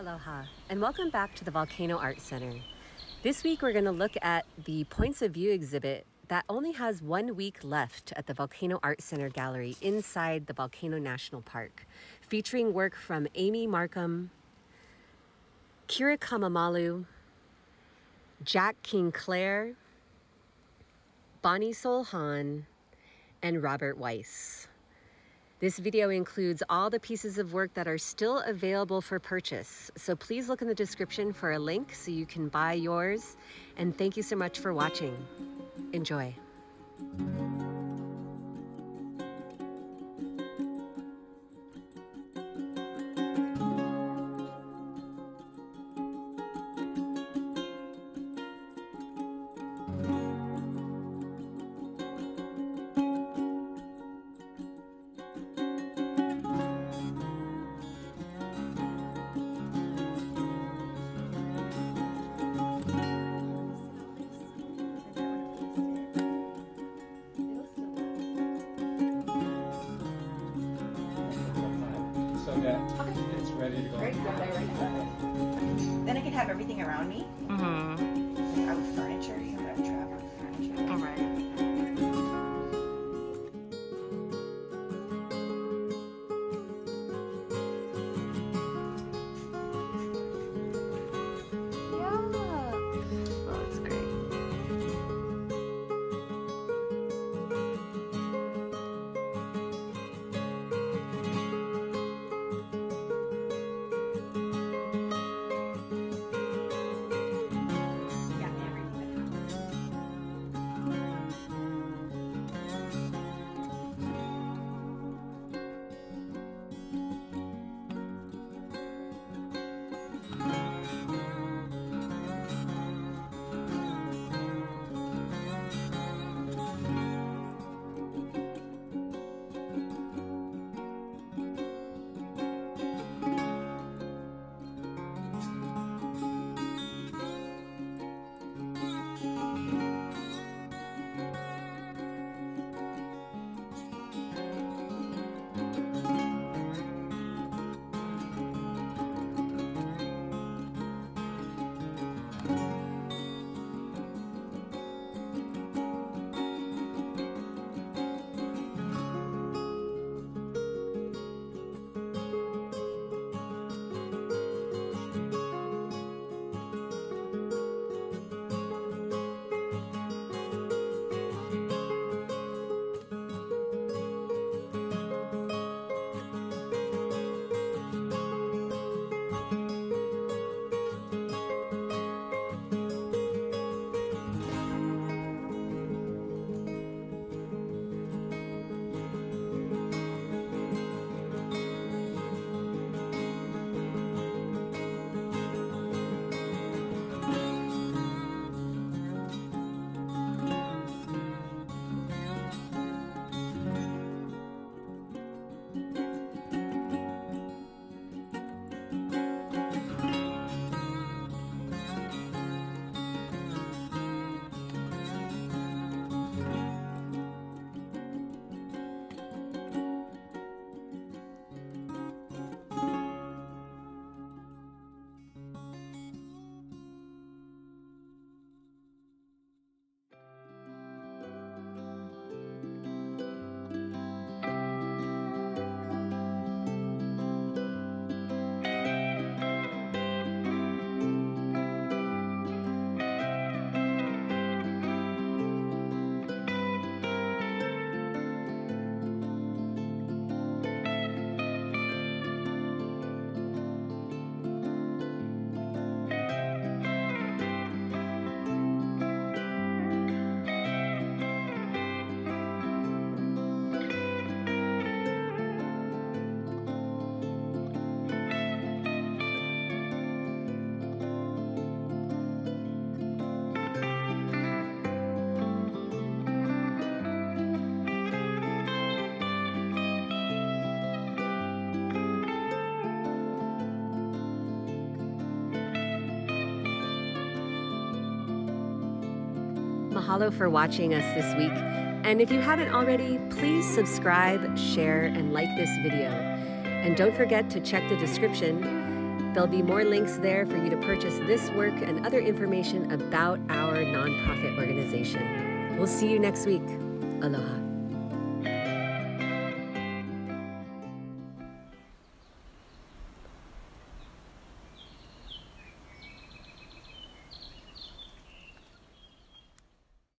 Aloha, and welcome back to the Volcano Art Center. This week we're going to look at the Points of View exhibit that only has one week left at the Volcano Art Center Gallery inside the Volcano National Park, featuring work from Amy Markham, Kira Kamamalu, Jack King Clare, Bonie Sol Hahn, and Robert Weiss. This video includes all the pieces of work that are still available for purchase. So please look in the description for a link so you can buy yours. And thank you so much for watching. Enjoy. So that it's ready to go. Very good. I like that. Then I can have everything around me. Mm-hmm. Mahalo for watching us this week. And if you haven't already, please subscribe, share, and like this video. And don't forget to check the description There'll be more links there for you to purchase this work and other information about our nonprofit organization. We'll see you next week. Aloha.